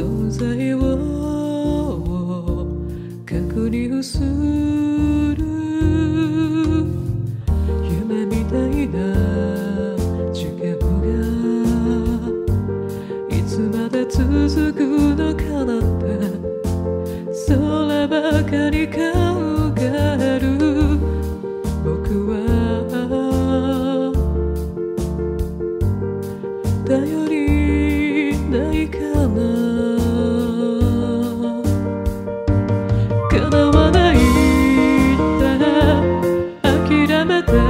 存在を確認する夢みたいな時間がいつまで続くのかなってそればかり考える僕は頼り But.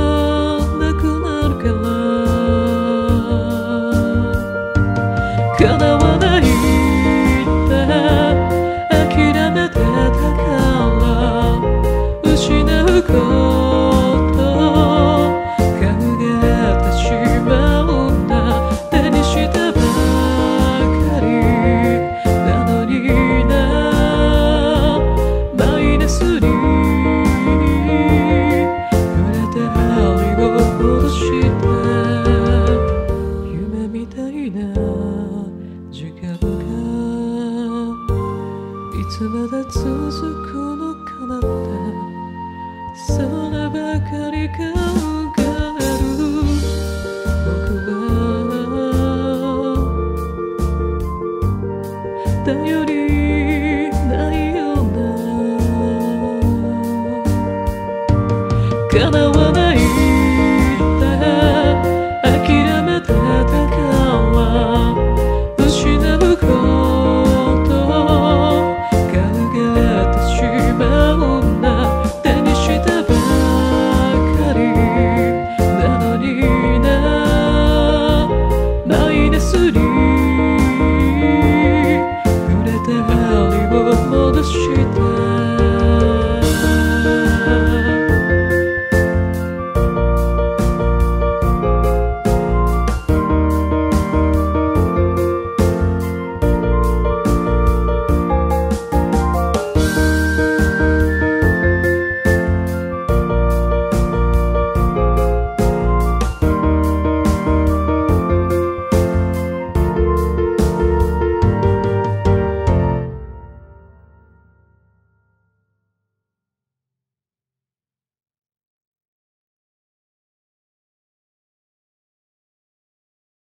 つまだ続くのかなんてそればかり考える僕は頼りないような叶わない